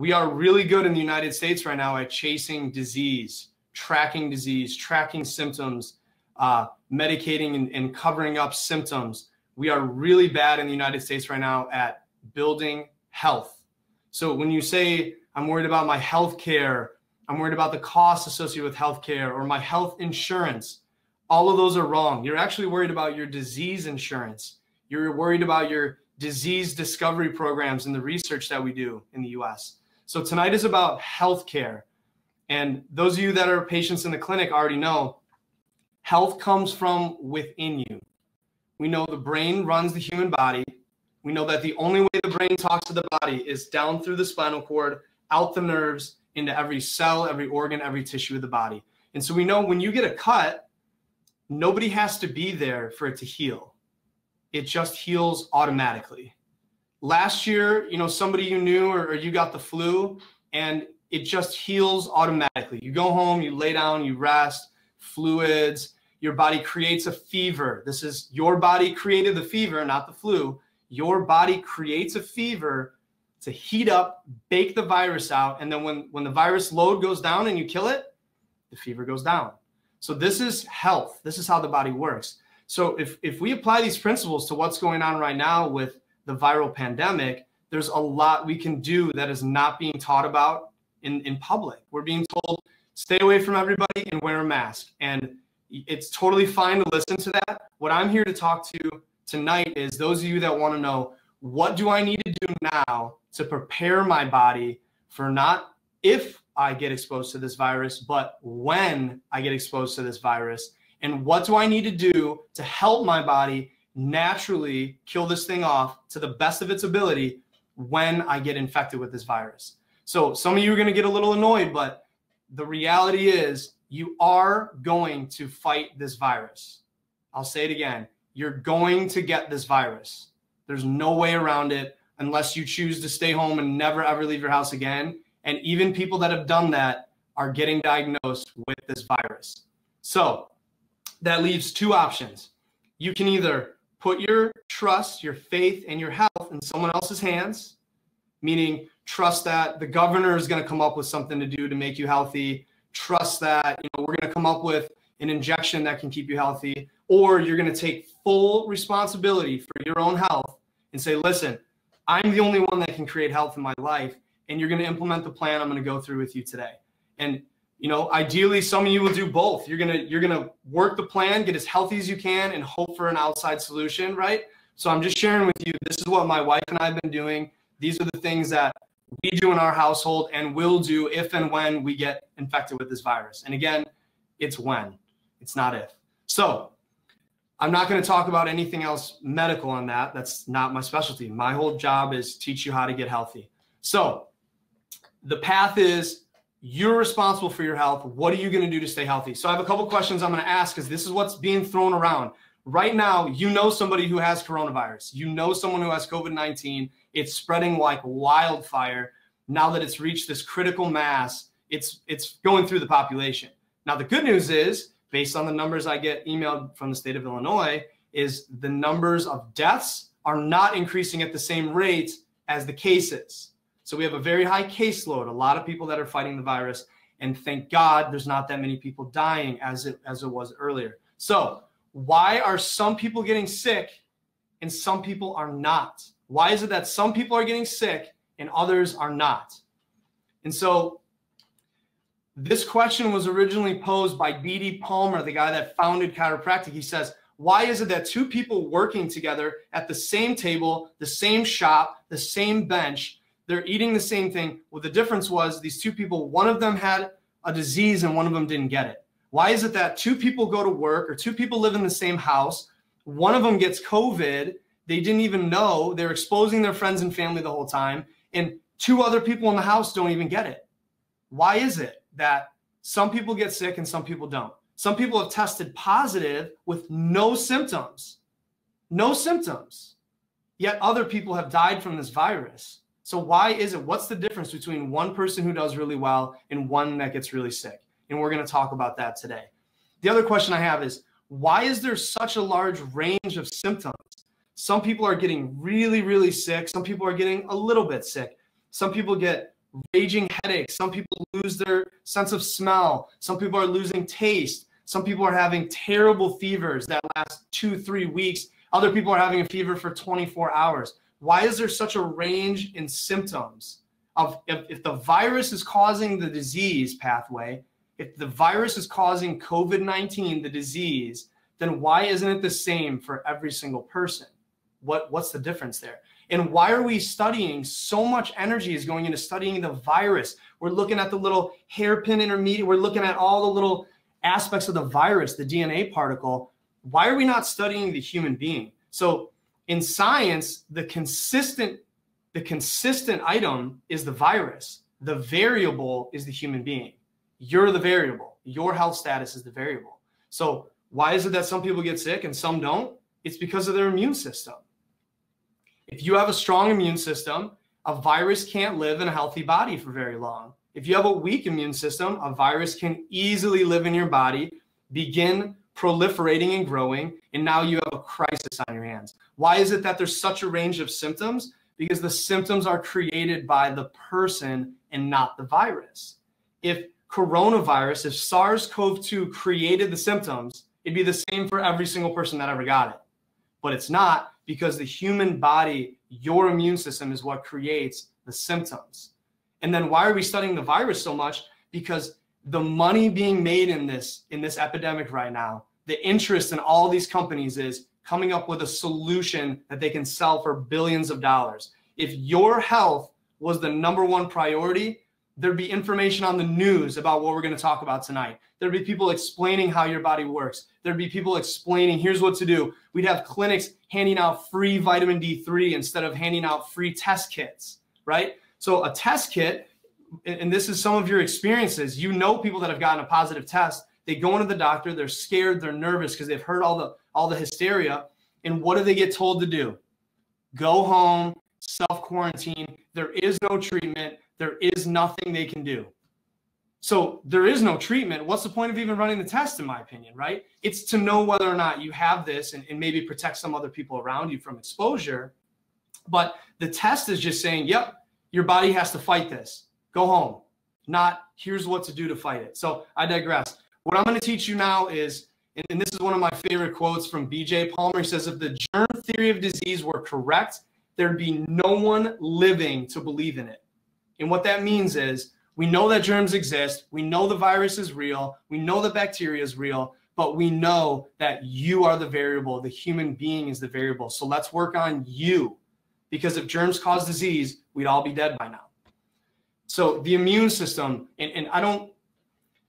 we are really good in the United States right now at chasing disease, tracking disease, tracking symptoms, uh, medicating and, and covering up symptoms. We are really bad in the United States right now at building health. So when you say, I'm worried about my health care, I'm worried about the costs associated with health care or my health insurance, all of those are wrong. You're actually worried about your disease insurance. You're worried about your disease discovery programs and the research that we do in the US. So tonight is about healthcare. And those of you that are patients in the clinic already know health comes from within you. We know the brain runs the human body. We know that the only way the brain talks to the body is down through the spinal cord, out the nerves, into every cell, every organ, every tissue of the body. And so we know when you get a cut, nobody has to be there for it to heal. It just heals automatically. Last year, you know, somebody you knew or, or you got the flu and it just heals automatically. You go home, you lay down, you rest, fluids, your body creates a fever. This is your body created the fever, not the flu. Your body creates a fever to heat up, bake the virus out, and then when when the virus load goes down and you kill it, the fever goes down. So this is health. This is how the body works. So if if we apply these principles to what's going on right now with the viral pandemic, there's a lot we can do that is not being taught about in in public. We're being told stay away from everybody and wear a mask. And it's totally fine to listen to that. What I'm here to talk to tonight is those of you that want to know what do I need to do now to prepare my body for not if I get exposed to this virus, but when I get exposed to this virus. And what do I need to do to help my body naturally kill this thing off to the best of its ability when I get infected with this virus? So some of you are going to get a little annoyed, but the reality is you are going to fight this virus. I'll say it again. You're going to get this virus. There's no way around it unless you choose to stay home and never ever leave your house again. And even people that have done that are getting diagnosed with this virus. So that leaves two options. You can either put your trust, your faith, and your health in someone else's hands, meaning trust that the governor is going to come up with something to do to make you healthy. Trust that you know we're going to come up with an injection that can keep you healthy, or you're going to take full responsibility for your own health and say, listen, I'm the only one that can create health in my life, and you're going to implement the plan I'm going to go through with you today. And you know, ideally, some of you will do both. You're gonna you're gonna work the plan, get as healthy as you can, and hope for an outside solution, right? So I'm just sharing with you. This is what my wife and I have been doing. These are the things that we do in our household and will do if and when we get infected with this virus. And again, it's when, it's not if. So I'm not going to talk about anything else medical on that. That's not my specialty. My whole job is teach you how to get healthy. So the path is you're responsible for your health. What are you going to do to stay healthy? So I have a couple questions I'm going to ask because this is what's being thrown around. Right now, you know somebody who has coronavirus. You know someone who has COVID 19. It's spreading like wildfire. Now that it's reached this critical mass, it's it's going through the population. Now the good news is based on the numbers I get emailed from the state of Illinois, is the numbers of deaths are not increasing at the same rate as the cases. So we have a very high caseload, a lot of people that are fighting the virus. And thank God there's not that many people dying as it as it was earlier. So why are some people getting sick and some people are not? Why is it that some people are getting sick and others are not? And so this question was originally posed by D.D. Palmer, the guy that founded chiropractic. He says, Why is it that two people working together at the same table, the same shop, the same bench, they're eating the same thing? Well, the difference was these two people, one of them had a disease and one of them didn't get it. Why is it that two people go to work or two people live in the same house? One of them gets COVID. They didn't even know. They're exposing their friends and family the whole time. And two other people in the house don't even get it. Why is it? that some people get sick and some people don't. Some people have tested positive with no symptoms, no symptoms. Yet other people have died from this virus. So why is it? What's the difference between one person who does really well and one that gets really sick? And we're going to talk about that today. The other question I have is why is there such a large range of symptoms? Some people are getting really, really sick. Some people are getting a little bit sick. Some people get raging headaches. Some people lose their sense of smell. Some people are losing taste. Some people are having terrible fevers that last two, three weeks. Other people are having a fever for 24 hours. Why is there such a range in symptoms of if, if the virus is causing the disease pathway, if the virus is causing COVID 19, the disease, then why isn't it the same for every single person? What, what's the difference there? And why are we studying so much energy is going into studying the virus? We're looking at the little hairpin intermediate, we're looking at all the little aspects of the virus, the DNA particle. Why are we not studying the human being? So in science, the consistent the consistent item is the virus. The variable is the human being. You're the variable. Your health status is the variable. So why is it that some people get sick and some don't? It's because of their immune system. If you have a strong immune system, a virus can't live in a healthy body for very long. If you have a weak immune system, a virus can easily live in your body, begin proliferating and growing, and now you have a crisis on your hands. Why is it that there's such a range of symptoms? Because the symptoms are created by the person and not the virus. If coronavirus, if SARS CoV 2 created the symptoms, it'd be the same for every single person that ever got it. But it's not because the human body, your immune system is what creates the symptoms. And then why are we studying the virus so much? Because the money being made in this in this epidemic right now, the interest in all these companies is coming up with a solution that they can sell for billions of dollars. If your health was the number one priority, there'd be information on the news about what we're going to talk about tonight. There'd be people explaining how your body works. There'd be people explaining, here's what to do. We'd have clinics handing out free vitamin D3 instead of handing out free test kits, right? So a test kit, and this is some of your experiences, you know people that have gotten a positive test. They go into the doctor, they're scared, they're nervous because they've heard all the all the hysteria. And what do they get told to do? Go home, self quarantine. There is no treatment there is nothing they can do. So there is no treatment. What's the point of even running the test, in my opinion, right? It's to know whether or not you have this and, and maybe protect some other people around you from exposure. But the test is just saying, yep, your body has to fight this. Go home. Not here's what to do to fight it. So I digress. What I'm going to teach you now is, and, this is one of my favorite quotes from BJ Palmer. He says, if the germ theory of disease were correct, there'd be no one living to believe in it. And what that means is we know that germs exist, we know the virus is real, we know the bacteria is real, but we know that you are the variable, the human being is the variable. So let's work on you because if germs cause disease, we'd all be dead by now. So the immune system, and, and I don't,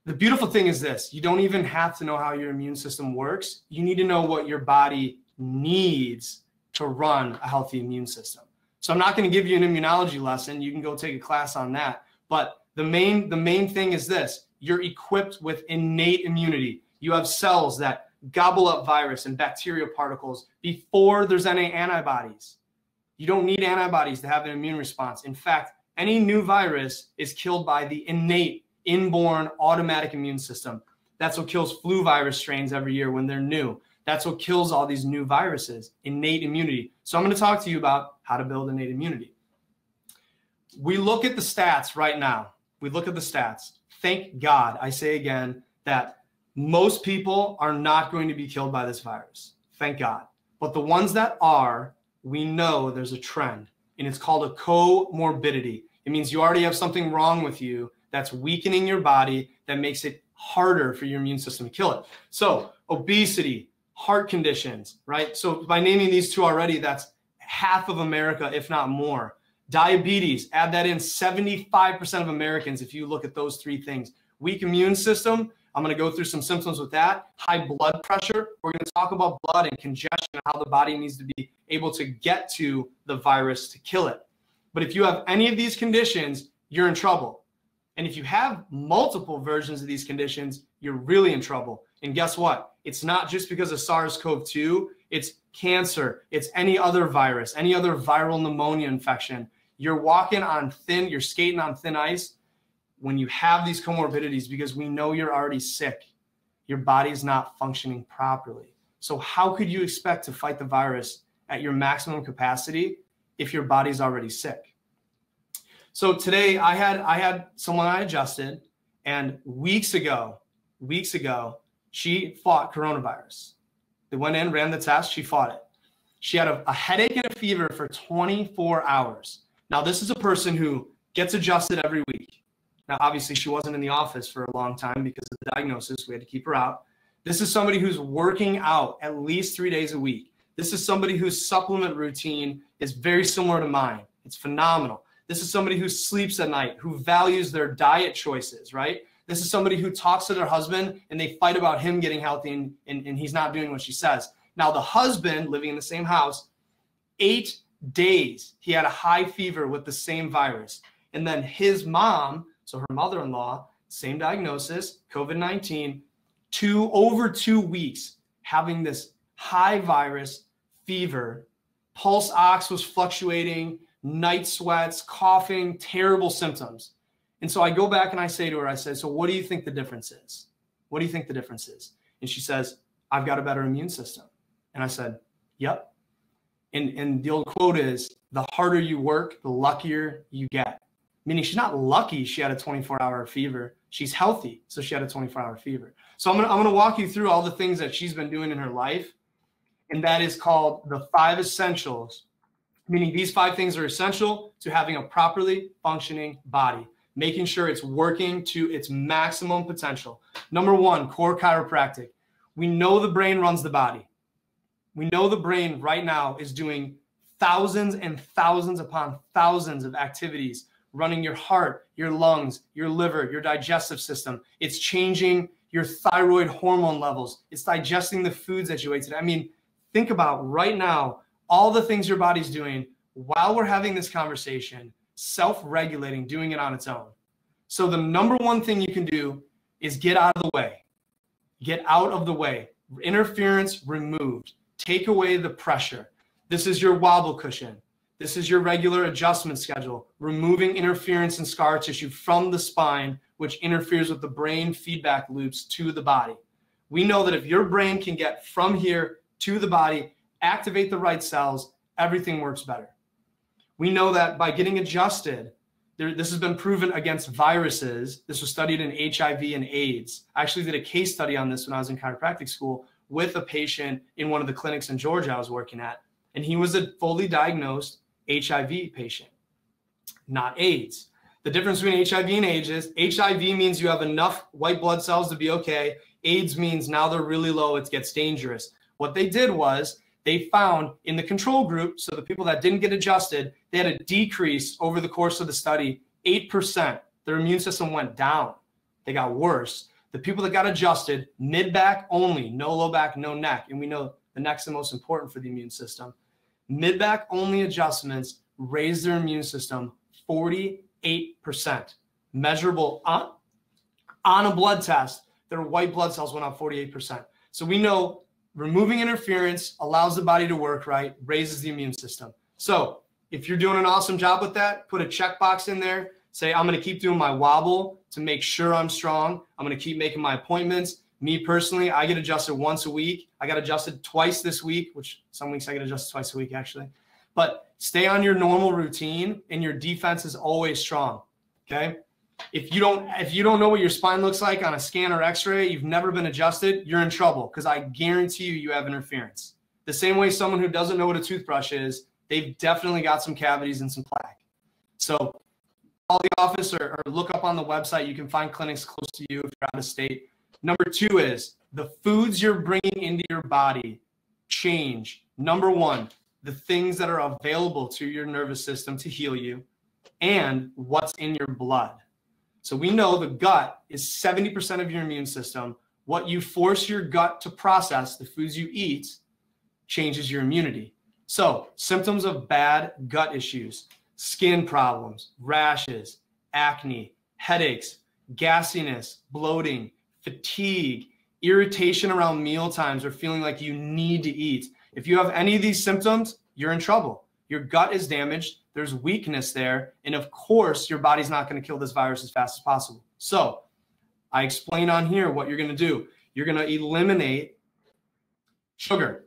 the beautiful thing is this you don't even have to know how your immune system works. You need to know what your body needs to run a healthy immune system. So I'm not going to give you an immunology lesson. You can go take a class on that. But the main the main thing is this: you're equipped with innate immunity. You have cells that gobble up virus and bacterial particles before there's any antibodies. You don't need antibodies to have an immune response. In fact, any new virus is killed by the innate, inborn, automatic immune system. That's what kills flu virus strains every year when they're new. That's what kills all these new viruses, innate immunity. So I'm going to talk to you about how to build innate immunity. We look at the stats right now. We look at the stats. Thank God, I say again, that most people are not going to be killed by this virus. Thank God. But the ones that are, we know there's a trend, and it's called a comorbidity. It means you already have something wrong with you that's weakening your body that makes it harder for your immune system to kill it. So, obesity, heart conditions, right? So by naming these two already, that's half of America, if not more. Diabetes, add that in 75% of Americans, if you look at those three things. Weak immune system, I'm going to go through some symptoms with that. High blood pressure, we're going to talk about blood and congestion and how the body needs to be able to get to the virus to kill it. But if you have any of these conditions, you're in trouble. And if you have multiple versions of these conditions, you're really in trouble. And guess what? It's not just because of SARS CoV 2, it's cancer, it's any other virus, any other viral pneumonia infection. You're walking on thin, you're skating on thin ice when you have these comorbidities because we know you're already sick. Your body's not functioning properly. So, how could you expect to fight the virus at your maximum capacity if your body's already sick? So today I had I had someone I adjusted, and weeks ago, weeks ago, she fought coronavirus. They went in, ran the test, she fought it. She had a, a headache and a fever for 24 hours. Now, this is a person who gets adjusted every week. Now, obviously, she wasn't in the office for a long time because of the diagnosis. We had to keep her out. This is somebody who's working out at least three days a week. This is somebody whose supplement routine is very similar to mine. It's phenomenal. This is somebody who sleeps at night, who values their diet choices, right? This is somebody who talks to their husband and they fight about him getting healthy and, and, and he's not doing what she says. Now, the husband living in the same house, eight days, he had a high fever with the same virus. And then his mom, so her mother in law, same diagnosis, COVID 19, two over two weeks having this high virus fever. Pulse ox was fluctuating, night sweats, coughing, terrible symptoms. And so I go back and I say to her, I said, So what do you think the difference is? What do you think the difference is? And she says, I've got a better immune system. And I said, Yep. And, and the old quote is, The harder you work, the luckier you get. Meaning she's not lucky she had a 24 hour fever. She's healthy. So she had a 24 hour fever. So I'm to I'm to walk you through all the things that she's been doing in her life. And that is called the five essentials meaning these five things are essential to having a properly functioning body, making sure it's working to its maximum potential. Number one, core chiropractic. We know the brain runs the body. We know the brain right now is doing thousands and thousands upon thousands of activities running your heart, your lungs, your liver, your digestive system. It's changing your thyroid hormone levels. It's digesting the foods that you ate today. I mean, think about right now all the things your body's doing while we're having this conversation, self regulating, doing it on its own. So, the number one thing you can do is get out of the way. Get out of the way. Interference removed. Take away the pressure. This is your wobble cushion. This is your regular adjustment schedule, removing interference and scar tissue from the spine, which interferes with the brain feedback loops to the body. We know that if your brain can get from here to the body, activate the right cells, everything works better. We know that by getting adjusted, there, this has been proven against viruses. This was studied in HIV and AIDS. I actually did a case study on this when I was in chiropractic school with a patient in one of the clinics in Georgia I was working at. And he was a fully diagnosed HIV patient, not AIDS. The difference between HIV and AIDS is HIV means you have enough white blood cells to be okay. AIDS means now they're really low, it gets dangerous. What they did was they found in the control group, so the people that didn't get adjusted, they had a decrease over the course of the study, 8%. Their immune system went down. They got worse. The people that got adjusted, mid back only, no low back, no neck. And we know the neck's the most important for the immune system. Mid back only adjustments raised their immune system 48%. Measurable on, on a blood test, their white blood cells went up 48%. So we know removing interference allows the body to work right, raises the immune system. So if you're doing an awesome job with that, put a checkbox in there. Say, I'm going to keep doing my wobble to make sure I'm strong. I'm going to keep making my appointments. Me personally, I get adjusted once a week. I got adjusted twice this week, which some weeks I get adjusted twice a week, actually. But stay on your normal routine and your defense is always strong. Okay if you don't if you don't know what your spine looks like on a scan or x-ray you've never been adjusted you're in trouble because i guarantee you you have interference. The same way someone who doesn't know what a toothbrush is they've definitely got some cavities and some plaque. So call the office or, or look up on the website. You can find clinics close to you if you're out of state. Number two is the foods you're bringing into your body change. Number one the things that are available to your nervous system to heal you and what's in your blood so we know the gut is 70% of your immune system. What you force your gut to process, the foods you eat, changes your immunity. So, symptoms of bad gut issues, skin problems, rashes, acne, headaches, gassiness, bloating, fatigue, irritation around meal times, or feeling like you need to eat. If you have any of these symptoms, you're in trouble. Your gut is damaged there's weakness there. And of course, your body's not going to kill this virus as fast as possible. So I explain on here what you're going to do. You're going to eliminate sugar.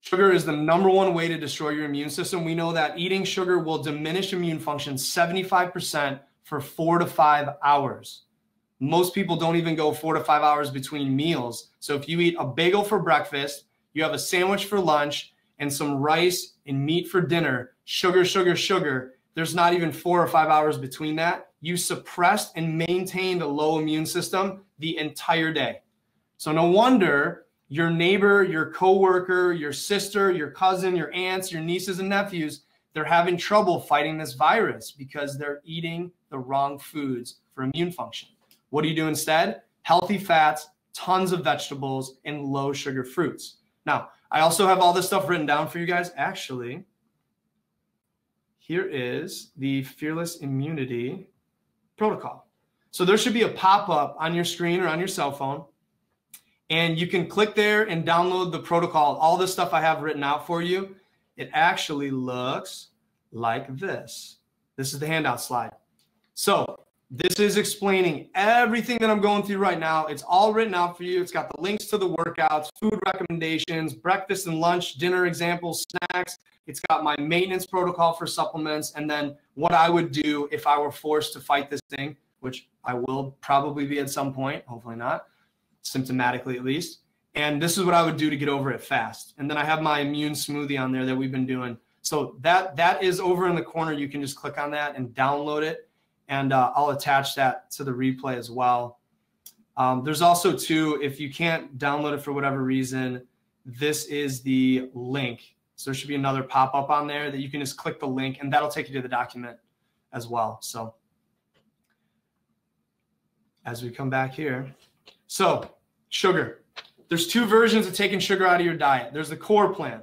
Sugar is the number one way to destroy your immune system. We know that eating sugar will diminish immune function 75% for four to five hours. Most people don't even go four to five hours between meals. So if you eat a bagel for breakfast, you have a sandwich for lunch, and some rice and meat for dinner, sugar, sugar, sugar, there's not even four or five hours between that. You suppressed and maintained a low immune system the entire day. So no wonder your neighbor, your coworker, your sister, your cousin, your aunts, your nieces and nephews, they're having trouble fighting this virus because they're eating the wrong foods for immune function. What do you do instead? Healthy fats, tons of vegetables, and low sugar fruits. Now, I also have all this stuff written down for you guys. Actually, here is the Fearless Immunity Protocol. So there should be a pop up on your screen or on your cell phone and you can click there and download the protocol. All the stuff I have written out for you. It actually looks like this. This is the handout slide. So this is explaining everything that I'm going through right now. It's all written out for you. It's got the links to the workouts, food recommendations, breakfast and lunch, dinner examples, snacks. It's got my maintenance protocol for supplements, and then what I would do if I were forced to fight this thing, which I will probably be at some point, hopefully not symptomatically at least. And this is what I would do to get over it fast. And then I have my immune smoothie on there that we've been doing. So that that is over in the corner. You can just click on that and download it. And uh, I'll attach that to the replay as well. Um, there's also too, if you can't download it for whatever reason, this is the link. So there should be another pop-up on there that you can just click the link and that'll take you to the document as well. So as we come back here, so sugar. There's two versions of taking sugar out of your diet. There's the core plan.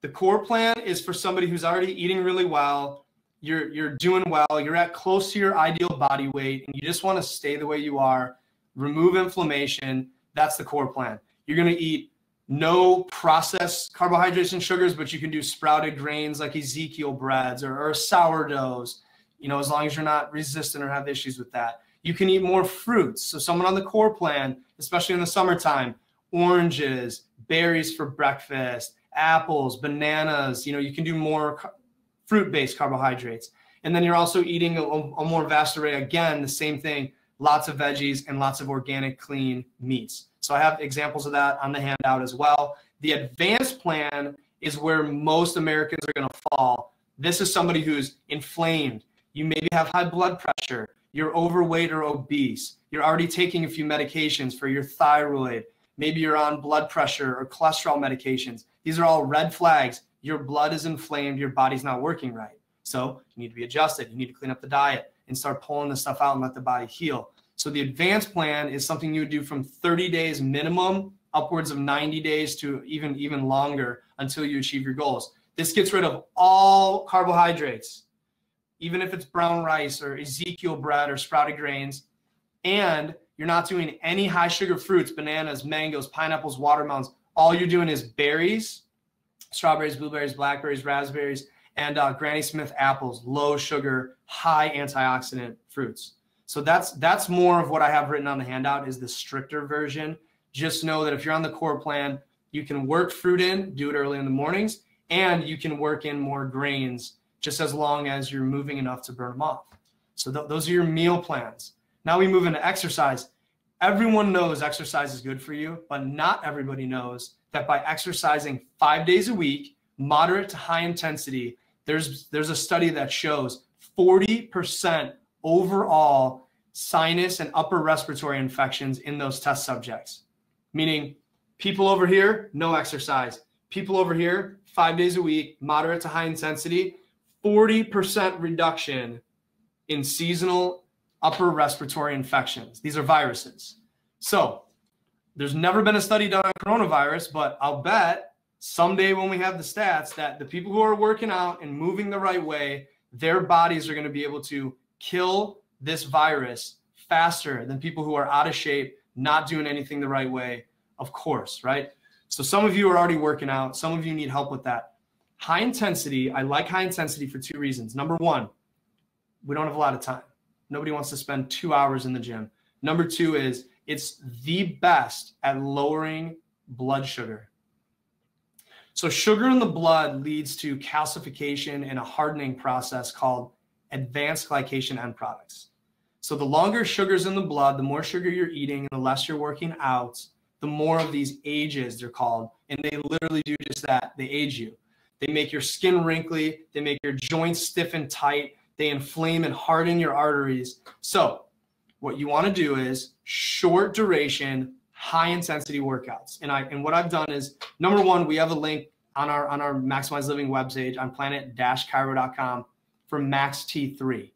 The core plan is for somebody who's already eating really well. You're you're doing well. You're at close to your ideal body weight, and you just want to stay the way you are. Remove inflammation. That's the core plan. You're gonna eat no processed carbohydrates and sugars, but you can do sprouted grains like Ezekiel breads or, or sourdoughs. You know, as long as you're not resistant or have issues with that. You can eat more fruits. So someone on the core plan, especially in the summertime, oranges, berries for breakfast, apples, bananas, you know, you can do more fruit-based carbohydrates. And then you're also eating a, a more vast array, again, the same thing, lots of veggies and lots of organic, clean meats. So I have examples of that on the handout as well. The advanced plan is where most Americans are going to fall. This is somebody who's inflamed. You maybe have high blood pressure you're overweight or obese, you're already taking a few medications for your thyroid, maybe you're on blood pressure or cholesterol medications. These are all red flags. Your blood is inflamed, your body's not working right. So you need to be adjusted. You need to clean up the diet and start pulling the stuff out and let the body heal. So the advanced plan is something you would do from 30 days minimum upwards of 90 days to even even longer until you achieve your goals. This gets rid of all carbohydrates, even if it's brown rice or Ezekiel bread or sprouted grains, and you're not doing any high sugar fruits, bananas, mangoes, pineapples, watermelons. All you're doing is berries, strawberries, blueberries, blackberries, raspberries, and uh, Granny Smith apples, low sugar, high antioxidant fruits. So that's that's more of what I have written on the handout is the stricter version. Just know that if you're on the core plan, you can work fruit in, do it early in the mornings, and you can work in more grains just as long as you're moving enough to burn them off. So th- those are your meal plans. Now we move into exercise. Everyone knows exercise is good for you, but not everybody knows that by exercising five days a week, moderate to high intensity, there's there's a study that shows 40% overall sinus and upper respiratory infections in those test subjects. Meaning people over here, no exercise. People over here, five days a week, moderate to high intensity, 40% reduction in seasonal upper respiratory infections. These are viruses. So there's never been a study done on coronavirus, but I'll bet someday when we have the stats that the people who are working out and moving the right way, their bodies are going to be able to kill this virus faster than people who are out of shape, not doing anything the right way, of course, right? So some of you are already working out, some of you need help with that. High intensity, I like high intensity for two reasons. Number one, we don't have a lot of time. Nobody wants to spend two hours in the gym. Number two is it's the best at lowering blood sugar. So sugar in the blood leads to calcification and a hardening process called advanced glycation end products. So the longer sugar's in the blood, the more sugar you're eating and the less you're working out, the more of these ages they're called. And they literally do just that. They age you. They make your skin wrinkly, they make your joints stiff and tight, they inflame and harden your arteries. So what you want to do is short duration, high intensity workouts. And I and what I've done is number one, we have a link on our on our Maximize Living webpage on planet-chiro.com for Max T3.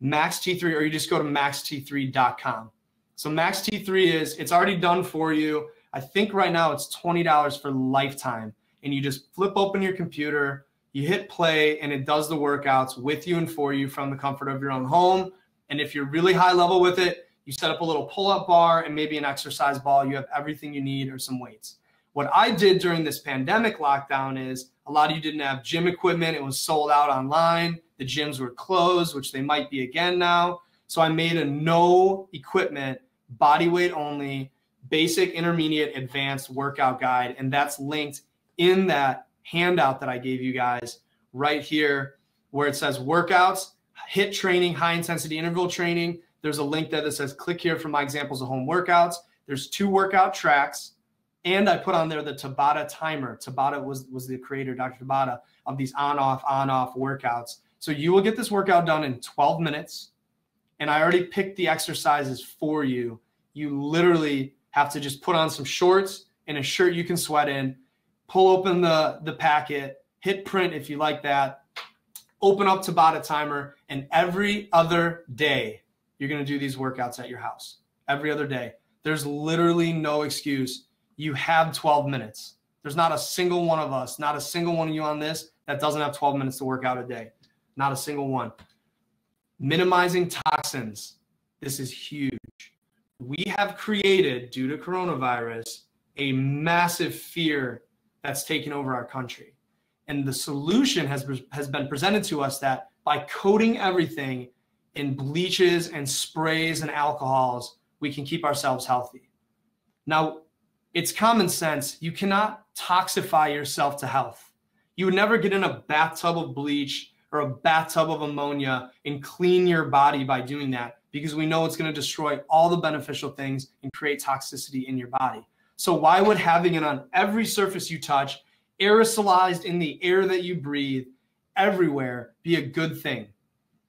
Max T3, or you just go to maxt3.com. So Max T3 is it's already done for you. I think right now it's $20 for lifetime. And you just flip open your computer, you hit play, and it does the workouts with you and for you from the comfort of your own home. And if you're really high level with it, you set up a little pull up bar and maybe an exercise ball. You have everything you need or some weights. What I did during this pandemic lockdown is a lot of you didn't have gym equipment. It was sold out online. The gyms were closed, which they might be again now. So I made a no equipment, body weight only, basic, intermediate, advanced workout guide. And that's linked in that handout that I gave you guys right here where it says workouts HIIT training, high intensity interval training. There's a link there that says click here for my examples of home workouts. There's two workout tracks. And I put on there the Tabata timer. Tabata was, was the creator, Dr. Tabata, of these on off, on off workouts. So you will get this workout done in 12 minutes. And I already picked the exercises for you. You literally have to just put on some shorts and a shirt you can sweat in, pull open the, the packet, hit print if you like that, open up Tabata timer, and every other day you're going to do these workouts at your house. Every other day. There's literally no excuse. You have 12 minutes. There's not a single one of us, not a single one of you on this that doesn't have 12 minutes to work out a day. Not a single one. Minimizing toxins. This is huge. We have created, due to coronavirus, a massive fear that's taken over our country. And the solution has, has been presented to us that by coating everything in bleaches and sprays and alcohols, we can keep ourselves healthy. Now, it's common sense. You cannot toxify yourself to health. You would never get in a bathtub of bleach or a bathtub of ammonia and clean your body by doing that because we know it's going to destroy all the beneficial things and create toxicity in your body. So, why would having it on every surface you touch aerosolized in the air that you breathe everywhere be a good thing.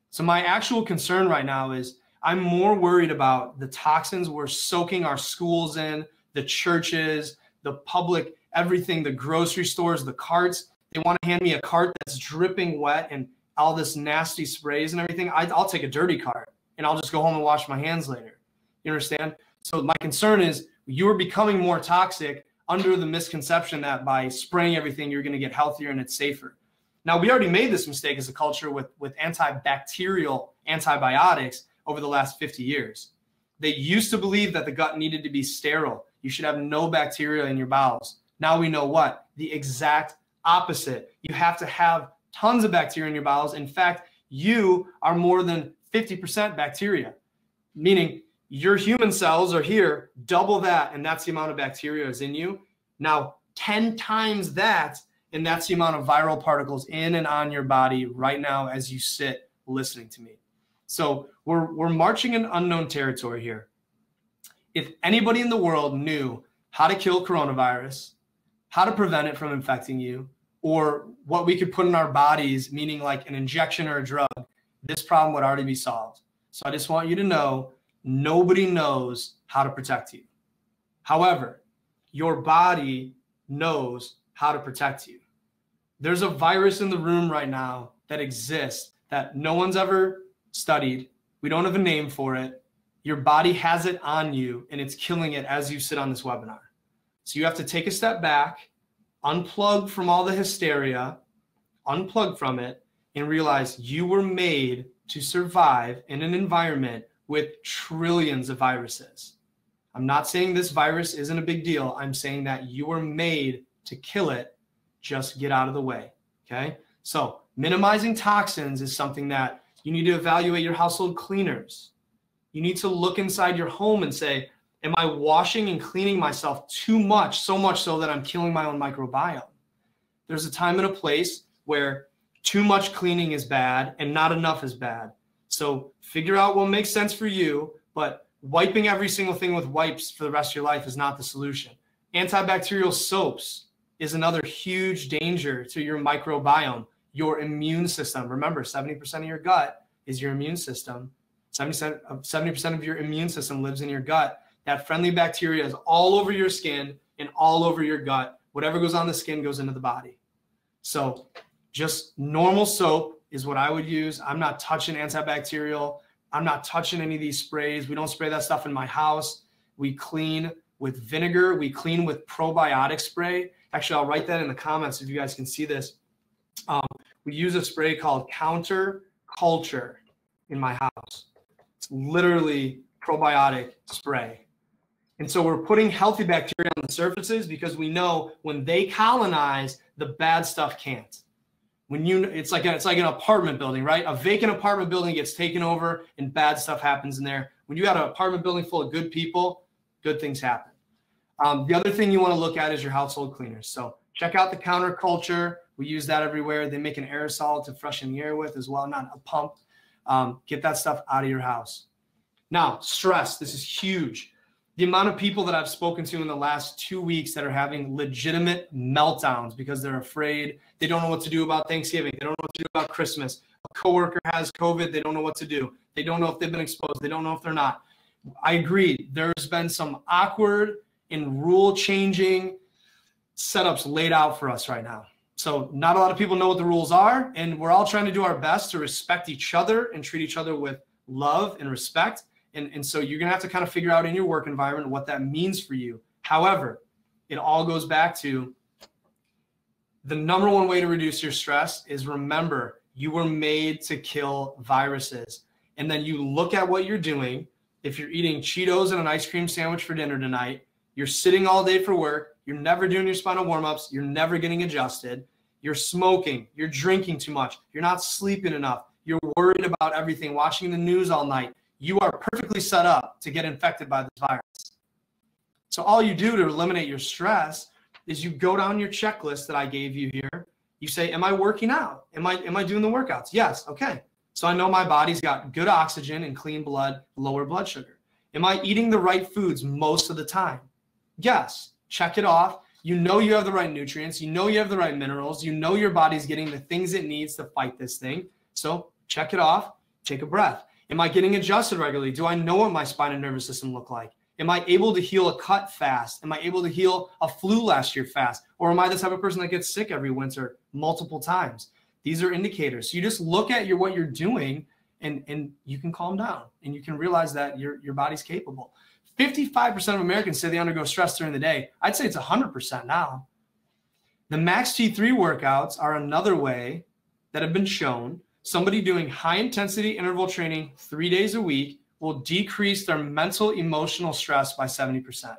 So, my actual concern right now is I'm more worried about the toxins we're soaking our schools in, the churches, the public, everything, the grocery stores, the carts. They want to hand me a cart that's dripping wet and all this nasty sprays and everything. I, will take a dirty cart and I'll just go home and wash my hands later. You understand? So, my concern is you're becoming more toxic under the misconception that by spraying everything, you're going to get healthier and it's safer. Now, we already made this mistake as a culture with, with antibacterial antibiotics over the last 50 years. They used to believe that the gut needed to be sterile. You should have no bacteria in your bowels. Now we know what? The exact opposite. You have to have tons of bacteria in your bowels. In fact, you are more than 50% bacteria, meaning your human cells are here, double that, and that's the amount of bacteria is in you. Now, 10 times that, and that's the amount of viral particles in and on your body right now as you sit listening to me. So we're, we're marching in unknown territory here. If anybody in the world knew how to kill coronavirus, how to prevent it from infecting you, or what we could put in our bodies, meaning like an injection or a drug, this problem would already be solved. So I just want you to know Nobody knows how to protect you. However, your body knows how to protect you. There's a virus in the room right now that exists that no one's ever studied. We don't have a name for it. Your body has it on you and it's killing it as you sit on this webinar. So you have to take a step back, unplug from all the hysteria, unplug from it, and realize you were made to survive in an environment with trillions of viruses. I'm not saying this virus isn't a big deal. I'm saying that you were made to kill it. Just get out of the way. Okay. So, minimizing toxins is something that you need to evaluate your household cleaners. You need to look inside your home and say, Am I washing and cleaning myself too much, so much so that I'm killing my own microbiome? there's a time and a place where too much cleaning is bad and not enough is bad. So figure out what makes sense for you, but wiping every single thing with wipes for the rest of your life is not the solution. Antibacterial soaps is another huge danger to your microbiome, your immune system. Remember, 70% of your gut is your immune system. 70%, 70% of your immune system lives in your gut. That friendly bacteria is all over your skin and all over your gut. Whatever goes on the skin goes into the body. So just normal soap is what I would use. I'm not touching antibacterial. I'm not touching any of these sprays. We don't spray that stuff in my house. We clean with vinegar. We clean with probiotic spray. Actually, I'll write that in the comments if you guys can see this. Um, we use a spray called Counter Culture in my house. It's literally probiotic spray. And so we're putting healthy bacteria on the surfaces because we know when they colonize, the bad stuff can't when you it's like a, it's like an apartment building right? A vacant apartment building gets taken over and bad stuff happens in there. When you got an apartment building full of good people good things happen. Um, the other thing you want to look at is your household cleaners. So check out the counterculture we use that everywhere. They make an aerosol to freshen the air with as well not a pump. Um, get that stuff out of your house. Now stress. This is huge the amount of people that I've spoken to in the last two weeks that are having legitimate meltdowns because they're afraid. They don't know what to do about Thanksgiving. They don't know what to do about Christmas. A coworker has COVID. They don't know what to do. They don't know if they've been exposed. They don't know if they're not. I agree. There's been some awkward and rule changing setups laid out for us right now. So not a lot of people know what the rules are, and we're all trying to do our best to respect each other and treat each other with love and respect. And, and so you're going to have to kind of figure out in your work environment what that means for you. However, it all goes back to the number one way to reduce your stress is remember you were made to kill viruses. And then you look at what you're doing. If you're eating Cheetos and an ice cream sandwich for dinner tonight, you're sitting all day for work, you're never doing your spinal warm ups, you're never getting adjusted, you're smoking, you're drinking too much, you're not sleeping enough, you're worried about everything, watching the news all night, you are perfectly set up to get infected by this virus. So all you do to eliminate your stress is you go down your checklist that I gave you here. You say, am I working out? Am I am I doing the workouts? Yes. Okay. So I know my body's got good oxygen and clean blood, lower blood sugar. Am I eating the right foods most of the time? Yes. Check it off. You know you have the right nutrients. You know you have the right minerals. You know your body's getting the things it needs to fight this thing. So check it off. Take a breath. Am I getting adjusted regularly? Do I know what my spine and nervous system look like? Am I able to heal a cut fast? Am I able to heal a flu last year fast? Or am I the type of person that gets sick every winter multiple times? These are indicators. So you just look at your what you're doing and, and you can calm down and you can realize that your, your body's capable. 55% of Americans say they undergo stress during the day. I'd say it's 100% now. The Max T3 workouts are another way that have been shown somebody doing high intensity interval training three days a week will decrease their mental emotional stress by 70%.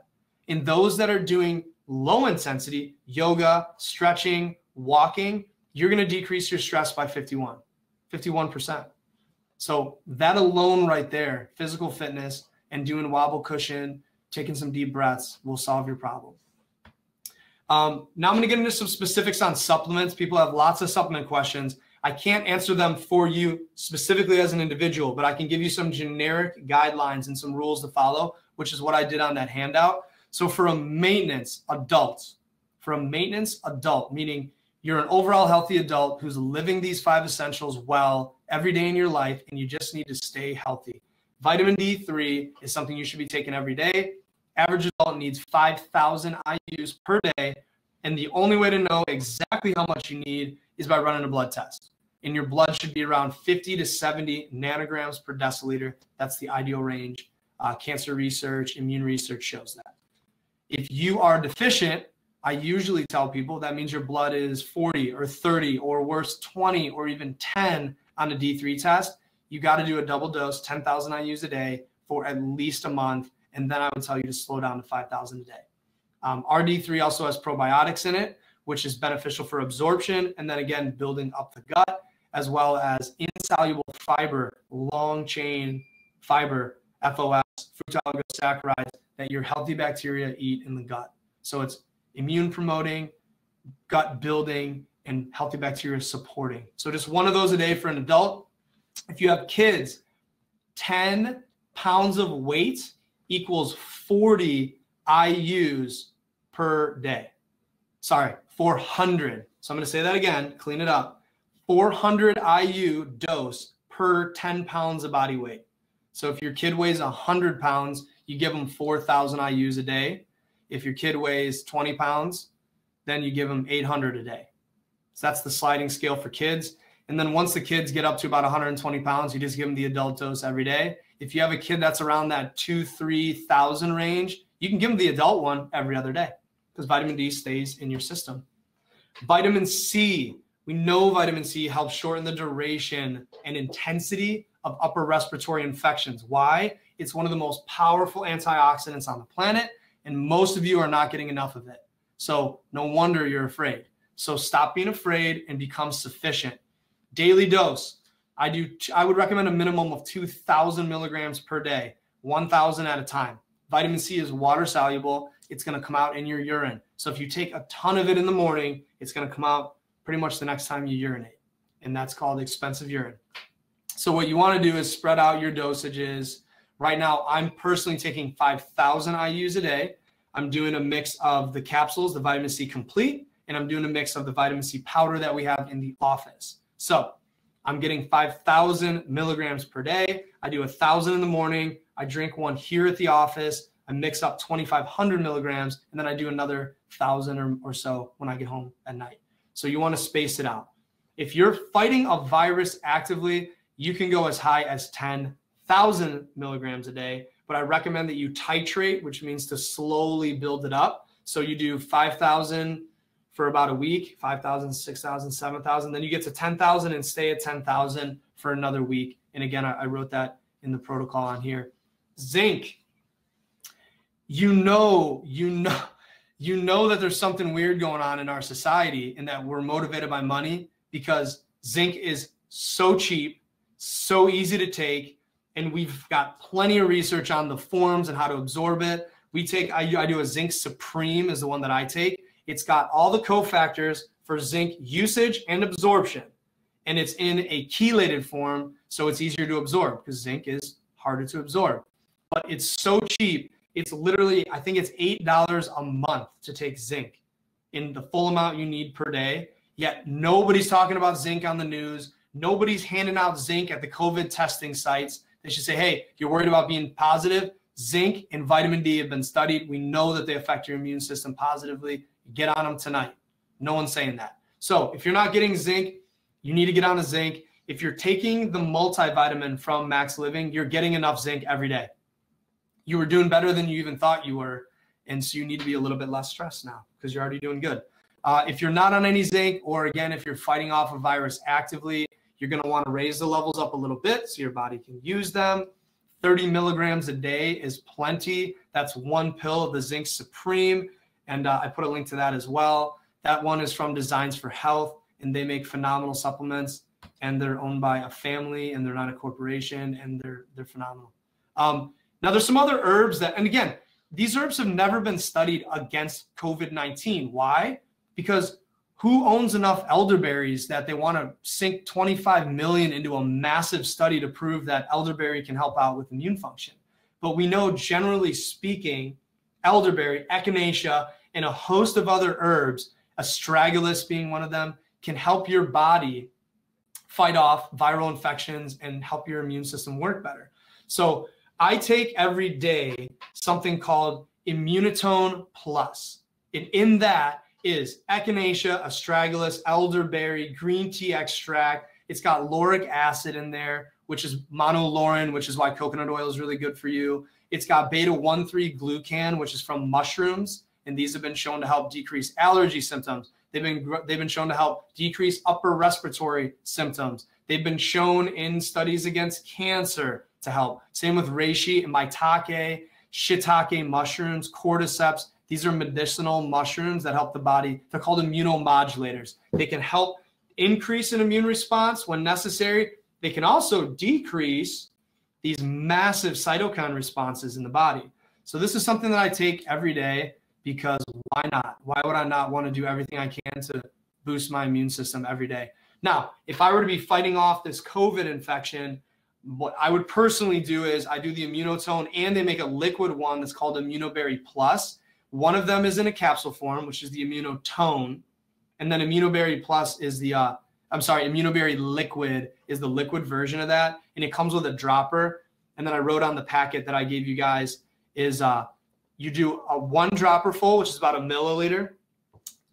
In those that are doing low intensity yoga, stretching, walking, you're going to decrease your stress by 51, 51%. So that alone right there, physical fitness and doing wobble cushion, taking some deep breaths will solve your problem. Um, now I'm going to get into some specifics on supplements. People have lots of supplement questions. I can't answer them for you specifically as an individual, but I can give you some generic guidelines and some rules to follow, which is what I did on that handout. So for a maintenance adult, for a maintenance adult, meaning you're an overall healthy adult who's living these five essentials well every day in your life, and you just need to stay healthy. Vitamin D3 is something you should be taking every day. Average adult needs 5,000 IUs per day. And the only way to know exactly how much you need is by running a blood test and your blood should be around 50 to 70 nanograms per deciliter. That's the ideal range. Uh, cancer research, immune research shows that. If you are deficient, I usually tell people that means your blood is 40 or 30 or worse, 20 or even 10 on a D3 test. You got to do a double dose, 10,000 IUs a day for at least a month. And then I would tell you to slow down to 5,000 a day. Um, RD3 also has probiotics in it, which is beneficial for absorption and then again, building up the gut as well as insoluble fiber, long chain fiber, FOS, fructose oligosaccharides that your healthy bacteria eat in the gut. So it's immune promoting, gut building, and healthy bacteria supporting. So just one of those a day for an adult. If you have kids, 10 pounds of weight equals 40 IUs per day. Sorry, 400. So I'm going to say that again, clean it up. 400 IU dose per 10 pounds of body weight. So if your kid weighs 100 pounds, you give them 4,000 IUs a day. If your kid weighs 20 pounds, then you give them 800 a day. So that's the sliding scale for kids. And then once the kids get up to about 120 pounds, you just give them the adult dose every day. If you have a kid that's around that two, 3,000 range, you can give them the adult one every other day because vitamin D stays in your system. Vitamin C, we know vitamin C helps shorten the duration and intensity of upper respiratory infections. Why? It's one of the most powerful antioxidants on the planet, and most of you are not getting enough of it. So, no wonder you're afraid. So, stop being afraid and become sufficient. Daily dose. I do. I would recommend a minimum of 2,000 milligrams per day, 1,000 at a time. Vitamin C is water soluble. It's going to come out in your urine. So if you take a ton of it in the morning, it's going to come out pretty much the next time you urinate. And that's called expensive urine. So what you want to do is spread out your dosages. Right now, I'm personally taking 5,000 IUs a day. I'm doing a mix of the capsules, the vitamin C complete, and I'm doing a mix of the vitamin C powder that we have in the office. So I'm getting 5,000 milligrams per day. I do a thousand in the morning. I drink one here at the office. I mix up 2,500 milligrams, and then I do another thousand or, or so when I get home at night. So you want to space it out. If you're fighting a virus actively, you can go as high as 10,000 milligrams a day. But I recommend that you titrate, which means to slowly build it up. So you do 5,000 for about a week 5,000, 6,000, 7,000. Then you get to 10,000 and stay at 10,000 for another week. And again, I, I wrote that in the protocol on here. Zinc. You know, you know, you know that there's something weird going on in our society and that we're motivated by money because zinc is so cheap, so easy to take, and we've got plenty of research on the forms and how to absorb it. We take, I, I do a zinc supreme is the one that I take it's got all the cofactors for zinc usage and absorption. And it's in a chelated form, so it's easier to absorb because zinc is harder to absorb. But it's so cheap. It's literally, I think it's $8 a month to take zinc in the full amount you need per day. Yet nobody's talking about zinc on the news. Nobody's handing out zinc at the COVID testing sites. They should say, hey, you're worried about being positive. Zinc and vitamin D have been studied. We know that they affect your immune system positively. Get on them tonight. No one's saying that. So if you're not getting zinc, you need to get on a zinc. If you're taking the multivitamin from Max Living, you're getting enough zinc every day. You were doing better than you even thought you were. And so you need to be a little bit less stressed now because you're already doing good. Uh, if you're not on any zinc, or again, if you're fighting off a virus actively, you're going to want to raise the levels up a little bit so your body can use them. 30 milligrams a day is plenty. That's one pill of the Zinc Supreme. And uh, I put a link to that as well. That one is from Designs for Health, and they make phenomenal supplements. And they're owned by a family, and they're not a corporation, and they're they're phenomenal. Um, now, there's some other herbs that, and again, these herbs have never been studied against COVID 19. Why? Because who owns enough elderberries that they want to sink 25 million into a massive study to prove that elderberry can help out with immune function? But we know, generally speaking, elderberry, echinacea, and a host of other herbs, astragalus being one of them, can help your body fight off viral infections and help your immune system work better. So I take every day something called Immunitone Plus. And in that is echinacea, astragalus, elderberry, green tea extract. It's got lauric acid in there, which is monolaurin, which is why coconut oil is really good for you. It's got beta 1,3 glucan, which is from mushrooms, and these have been shown to help decrease allergy symptoms. They've been they've been shown to help decrease upper respiratory symptoms. They've been shown in studies against cancer to help. Same with reishi and maitake, shiitake mushrooms, cordyceps. These are medicinal mushrooms that help the body. They're called immunomodulators. They can help increase an immune response when necessary. They can also decrease these massive cytokine responses in the body. So this is something that I take every day. because why not? Why would I not want to do everything I can to boost my immune system every day? Now, if I were to be fighting off this COVID infection, what I would personally do is I do the immunitone and they make a liquid one that's called Immunoberry Plus. One of them is in a capsule form, which is the immunitone. And then Immunoberry Plus is the, uh, I'm sorry, Immunoberry Liquid is the liquid version of that. And it comes with a dropper. And then I wrote on the packet that I gave you guys is uh, you do a one dropper full, which is about a milliliter,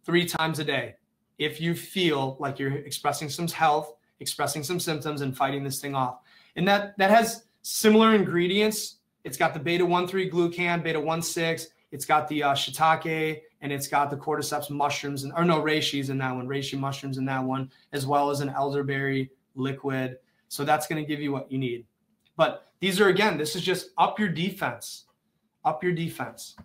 three times a day. If you feel like you're expressing some health, expressing some symptoms, and fighting this thing off, and that that has similar ingredients. It's got the beta 1 3 glucan, beta 1 6. It's got the uh, shiitake, and it's got the cordyceps mushrooms, and or no reishis in that one, reishi mushrooms in that one, as well as an elderberry liquid. So that's going to give you what you need. But these are again, this is just up your defense up your defense.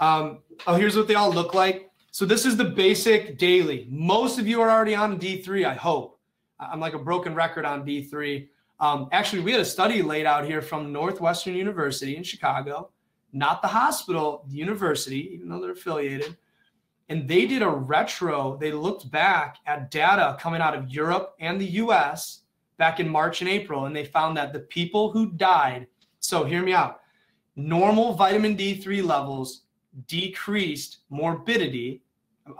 Um, oh, here's what they all look like. So this is the basic daily. Most of you are already on D3, I hope. I'm like a broken record on D3. Um, actually, we had a study laid out here from Northwestern University in Chicago, not the hospital, the university, even though they're affiliated. And they did a retro. They looked back at data coming out of Europe and the US back in March and April, and they found that the people who died, so hear me out, normal vitamin D3 levels decreased morbidity,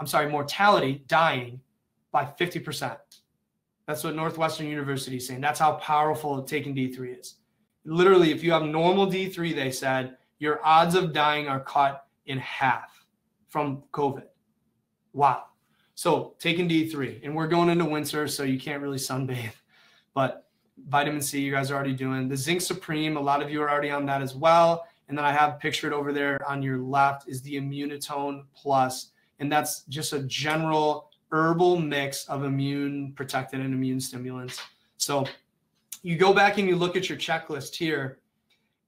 I'm sorry, mortality, dying by 50%. That's what Northwestern University is saying. That's how powerful taking D3 is. Literally, if you have normal D3, they said, your odds of dying are cut in half from COVID. Wow. So taking D3, and we're going into winter, so you can't really sunbathe, but vitamin C, you guys are already doing. The Zinc Supreme, a lot of you are already on that as well. And then I have pictured over there on your left is the Immunitone Plus, and that's just a general herbal mix of immune protectant and immune stimulants. So you go back and you look at your checklist here,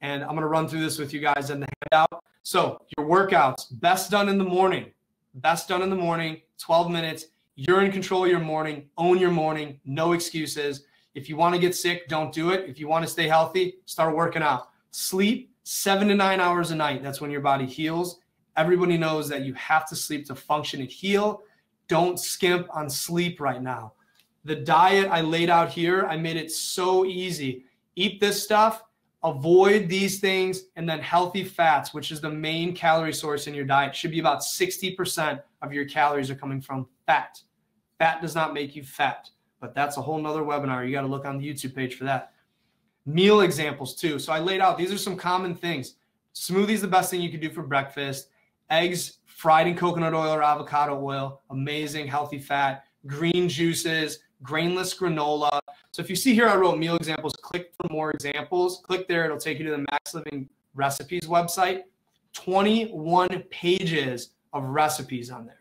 and I'm going to run through this with you guys in the handout. So your workouts, best done in the morning, best done in the morning, 12 minutes. You're in control of your morning. Own your morning. No excuses. If you want to get sick, don't do it. If you want to stay healthy, start working out. Sleep seven to nine hours a night. That's when your body heals. Everybody knows that you have to sleep to function and heal. Don't skimp on sleep right now. The diet I laid out here, I made it so easy. Eat this stuff, avoid these things, and then healthy fats, which is the main calorie source in your diet, should be about 60% of your calories are coming from fat. Fat does not make you fat but that's a whole nother webinar. You got to look on the YouTube page for that. Meal examples too. So I laid out, these are some common things. Smoothie is the best thing you can do for breakfast. Eggs fried in coconut oil or avocado oil, amazing, healthy fat. Green juices, grainless granola. So if you see here, I wrote meal examples, click for more examples. Click there, it'll take you to the Max Living Recipes website. 21 pages of recipes on there.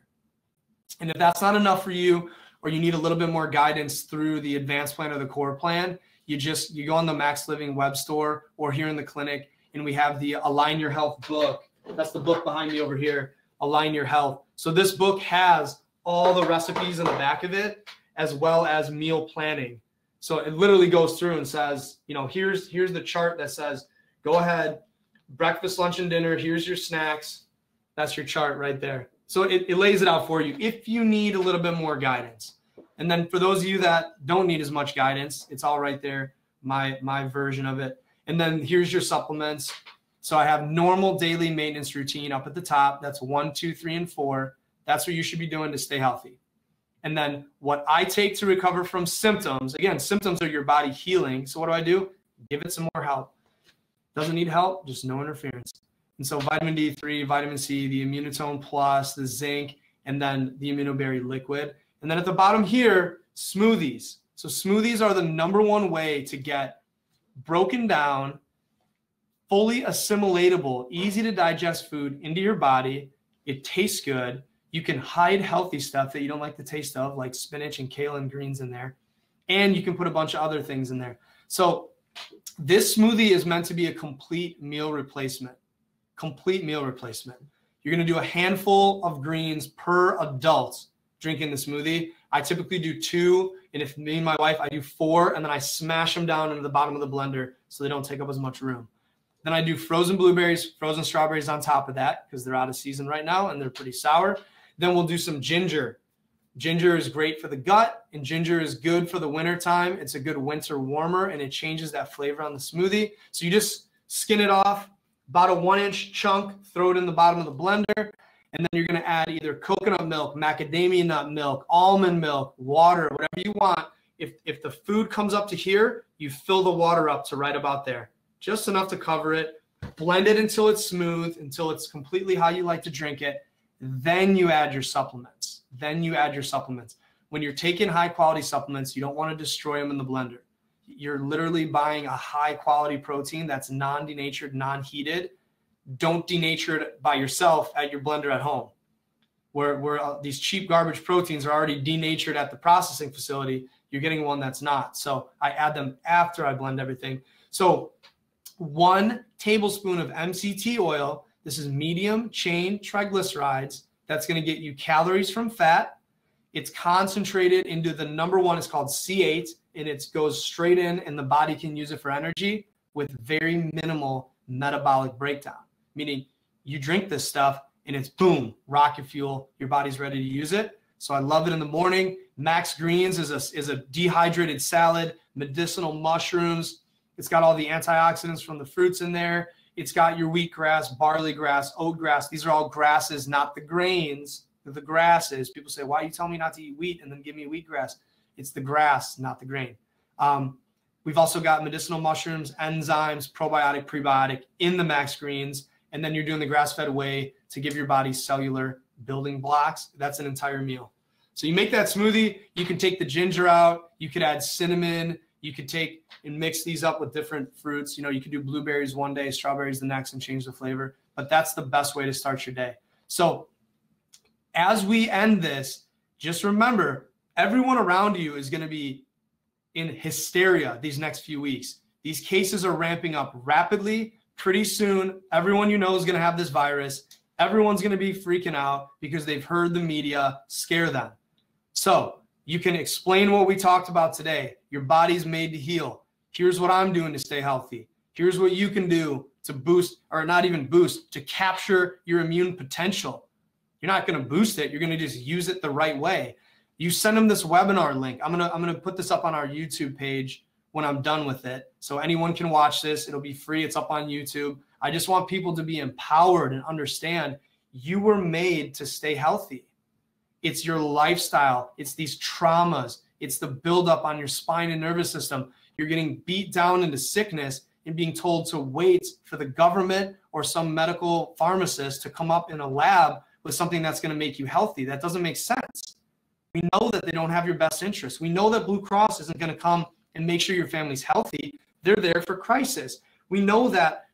And if that's not enough for you, or you need a little bit more guidance through the advanced plan or the core plan, you just you go on the Max Living web store or here in the clinic, and we have the Align Your Health book. That's the book behind me over here, Align Your Health. So this book has all the recipes in the back of it, as well as meal planning. So it literally goes through and says, you know, here's here's the chart that says, go ahead, breakfast, lunch, and dinner. Here's your snacks. That's your chart right there. So it, it lays it out for you if you need a little bit more guidance. And then for those of you that don't need as much guidance, it's all right there, my my version of it. And then here's your supplements. So I have normal daily maintenance routine up at the top. That's one, two, three, and four. That's what you should be doing to stay healthy. And then what I take to recover from symptoms, again, symptoms are your body healing. So what do I do? Give it some more help. Doesn't need help, just no interference. And so vitamin D3, vitamin C, the Immunitone Plus, the zinc, and then the Immunoberry liquid. And then at the bottom here, smoothies. So smoothies are the number one way to get broken down, fully assimilatable, easy to digest food into your body. It tastes good. You can hide healthy stuff that you don't like the taste of, like spinach and kale and greens in there. And you can put a bunch of other things in there. So this smoothie is meant to be a complete meal replacement complete meal replacement. You're going to do a handful of greens per adult drinking the smoothie. I typically do two, and if me and my wife, I do four, and then I smash them down into the bottom of the blender so they don't take up as much room. Then I do frozen blueberries, frozen strawberries on top of that because they're out of season right now and they're pretty sour. Then we'll do some ginger. Ginger is great for the gut and ginger is good for the winter time. It's a good winter warmer and it changes that flavor on the smoothie. So you just skin it off, about a one inch chunk, throw it in the bottom of the blender. And then you're going to add either coconut milk, macadamia nut milk, almond milk, water, whatever you want. If, if the food comes up to here, you fill the water up to right about there, just enough to cover it. Blend it until it's smooth, until it's completely how you like to drink it. Then you add your supplements. Then you add your supplements. When you're taking high quality supplements, you don't want to destroy them in the blender. You're literally buying a high quality protein that's non denatured, non heated. Don't denature it by yourself at your blender at home. Where, where uh, these cheap garbage proteins are already denatured at the processing facility, you're getting one that's not. So I add them after I blend everything. So one tablespoon of MCT oil this is medium chain triglycerides. That's going to get you calories from fat. It's concentrated into the number one, it's called C8, and it goes straight in, and the body can use it for energy with very minimal metabolic breakdown. Meaning you drink this stuff and it's boom, rocket fuel. Your body's ready to use it. So I love it in the morning. Max Greens is a, is a dehydrated salad, medicinal mushrooms. It's got all the antioxidants from the fruits in there. It's got your wheatgrass, barley grass, oat grass. These are all grasses, not the grains. the grasses. People say, why you tell me not to eat wheat and then give me wheatgrass? It's the grass, not the grain. Um, we've also got medicinal mushrooms, enzymes, probiotic, prebiotic in the max greens. And then you're doing the grass fed whey to give your body cellular building blocks. That's an entire meal. So you make that smoothie. You can take the ginger out. You could add cinnamon. You could take and mix these up with different fruits. You know, you could do blueberries one day, strawberries the next, and change the flavor. But that's the best way to start your day. So as we end this, just remember everyone around you is going to be in hysteria these next few weeks. These cases are ramping up rapidly. Pretty soon, everyone you know is going to have this virus. Everyone's going to be freaking out because they've heard the media scare them. So you can explain what we talked about today. Your body's made to heal. Here's what I'm doing to stay healthy. Here's what you can do to boost, or not even boost, to capture your immune potential. You're not going to boost it. You're going to just use it the right way. You send them this webinar link. I'm gonna I'm gonna put this up on our YouTube page when I'm done with it, so anyone can watch this. It'll be free. It's up on YouTube. I just want people to be empowered and understand you were made to stay healthy. It's your lifestyle. It's these traumas. It's the buildup on your spine and nervous system. You're getting beat down into sickness and being told to wait for the government or some medical pharmacist to come up in a lab with something that's going to make you healthy. That doesn't make sense. We know that they don't have your best interest. We know that Blue Cross isn't going to come and make sure your family's healthy. They're there for crisis. We know that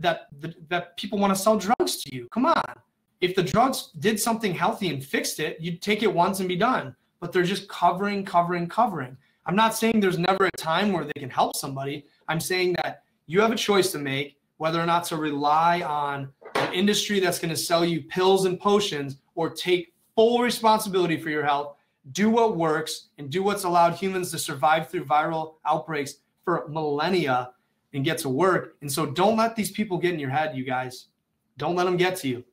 that that people want to sell drugs to you. Come on. If the drugs did something healthy and fixed it, you'd take it once and be done. But they're just covering, covering, covering. I'm not saying there's never a time where they can help somebody. I'm saying that you have a choice to make whether or not to rely on an industry that's going to sell you pills and potions or take full responsibility for your health, do what works, and do what's allowed humans to survive through viral outbreaks for millennia and get to work. And so don't let these people get in your head, you guys. Don't let them get to you.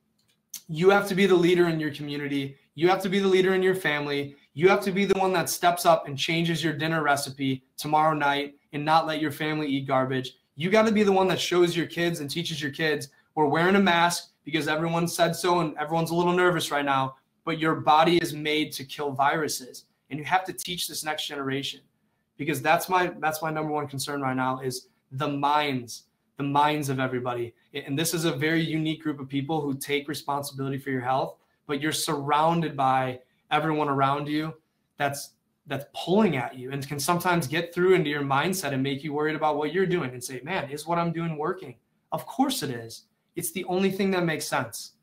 You have to be the leader in your community. You have to be the leader in your family. You have to be the one that steps up and changes your dinner recipe tomorrow night and not let your family eat garbage. You got to be the one that shows your kids and teaches your kids we're wearing a mask because everyone said so and everyone's a little nervous right now, but your body is made to kill viruses. And you have to teach this next generation because that's my that's my number one concern right now is the minds the minds of everybody. And this is a very unique group of people who take responsibility for your health, but you're surrounded by everyone around you that's that's pulling at you and can sometimes get through into your mindset and make you worried about what you're doing and say, "Man, is what I'm doing working?" Of course it is. It's the only thing that makes sense.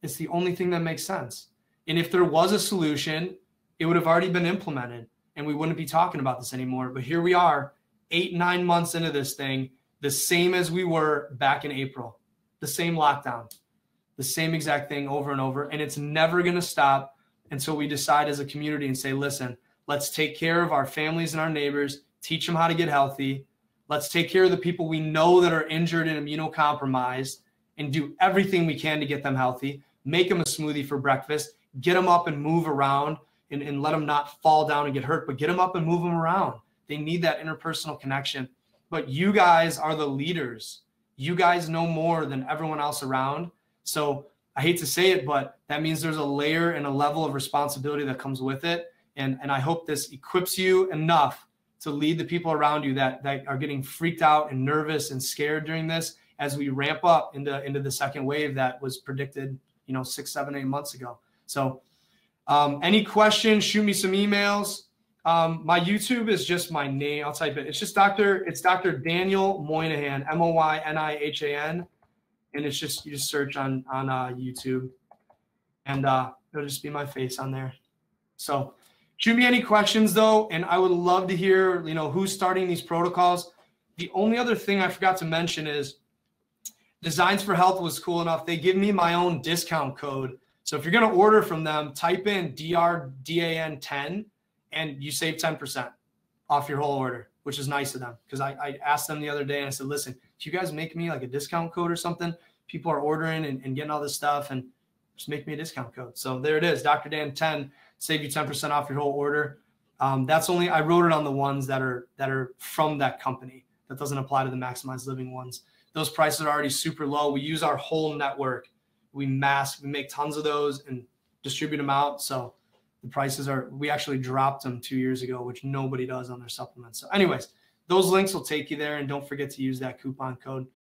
It's the only thing that makes sense. And if there was a solution, it would have already been implemented and we wouldn't be talking about this anymore. But here we are, 8 9 months into this thing the same as we were back in April, the same lockdown, the same exact thing over and over. And it's never going to stop until we decide as a community and say, listen, let's take care of our families and our neighbors, teach them how to get healthy. Let's take care of the people we know that are injured and immunocompromised and do everything we can to get them healthy. Make them a smoothie for breakfast, get them up and move around and, and let them not fall down and get hurt, but get them up and move them around. They need that interpersonal connection. But you guys are the leaders. You guys know more than everyone else around. So I hate to say it, but that means there's a layer and a level of responsibility that comes with it. And, and I hope this equips you enough to lead the people around you that, that are getting freaked out and nervous and scared during this as we ramp up into, into the second wave that was predicted, you know, six, seven, eight months ago. So um, any questions, shoot me some emails. Um, my YouTube is just my name. I'll type it. It's just Dr. It's Dr. Daniel Moynihan, M O Y N I H A N and it's just you just search on on uh, YouTube, and uh, it'll just be my face on there. So shoot me any questions though, and I would love to hear you know who's starting these protocols. The only other thing I forgot to mention is Designs for Health was cool enough. They give me my own discount code. So if you're going to order from them, type in DRDAN10 and you save 10% off your whole order, which is nice of them. Because I, I asked them the other day and I said, listen, you guys make me like a discount code or something? People are ordering and, and getting all this stuff and just make me a discount code. So there it is, Dr. Dan 10, save you 10% off your whole order. Um, that's only I wrote it on the ones that are that are from that company. That doesn't apply to the maximized living ones. Those prices are already super low. We use our whole network. We mass, we make tons of those and distribute them out. So the prices are we actually dropped them two years ago, which nobody does on their supplements. So, anyways, those links will take you there. And don't forget to use that coupon code.